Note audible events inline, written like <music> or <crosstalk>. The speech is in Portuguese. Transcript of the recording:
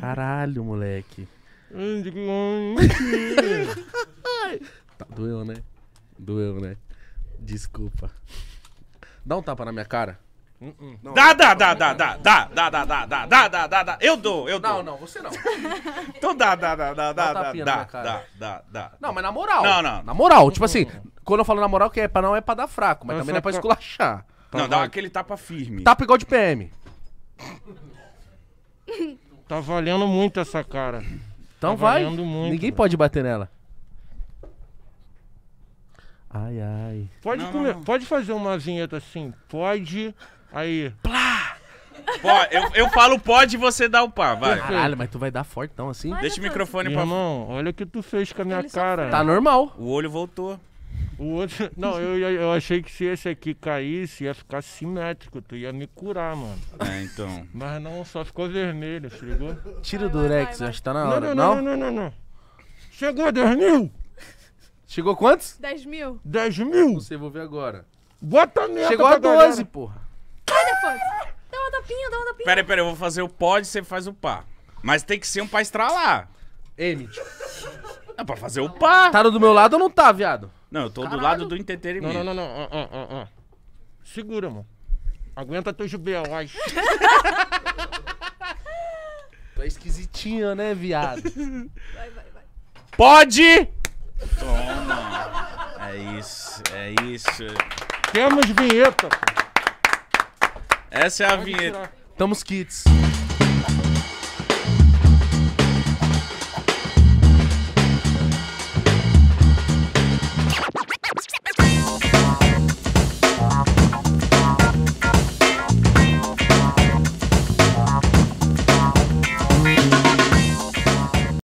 Caralho, moleque. Tá, doeu, né? Doeu, né? Desculpa. Dá um tapa na minha cara. Não, Dá, dá, dá, dá, dá, dá, dá, dá, dá, dá, dá, dá, dá, dá. Eu dou, eu dou. não, não, você não. Então dá, dá, dá, dá, Dá dá, um dá, dá, dá, dá. Não, mas na moral. Não, não. Na moral, tipo assim, quando eu falo na moral, que é pra não é pra dar fraco, mas também não é pra esculachar. Não, dá aquele tapa firme. Tapa igual de PM. Tá valendo muito essa cara. Então Tá vai. valendo muito, Ninguém velho. pode bater nela. Ai, ai. Pode, Não, comer- não, não. pode fazer uma vinheta assim. Pode. Aí. Pô, eu, eu falo pode e você dá o pá, vai. Caralho, mas tu vai dar fortão assim? Vai, Deixa o microfone pra... Irmão, olha o que tu fez com a minha Ele cara. Tá normal. O olho voltou. O outro. <laughs> Não, eu, eu achei que se esse aqui caísse, ia ficar simétrico. Tu ia me curar, mano. É, então. Mas não, só ficou vermelho, se ligou? Tira o Vai, vai, Durex, vai, acho que tá na Não, hora. não, Não? não, não, não, não. Chegou 10 mil? Chegou quantos? 10 mil. 10 mil? Você vou ver agora. Bota a meta Chegou a pra galera. 12, porra. Vai, Afonso. Dá uma tapinha, dá uma tapinha. Pera aí, pera aí, eu vou fazer o pode, você faz o pá. Mas tem que ser um pra estralar. Emit. É pra fazer o pá. Tá do meu lado ou não tá, viado? Não, eu tô do Caralho. lado do Não, entretenimento. não, não, não. Ó, ó, ó, ó. Segura, mano. Aguenta teus BOs. Tu é esquisitinho, né, viado? <laughs> Vai, vai, vai. Pode! Toma. É isso, é isso. Temos vinheta. Essa é a Pode vinheta. tirar. Tamo kits.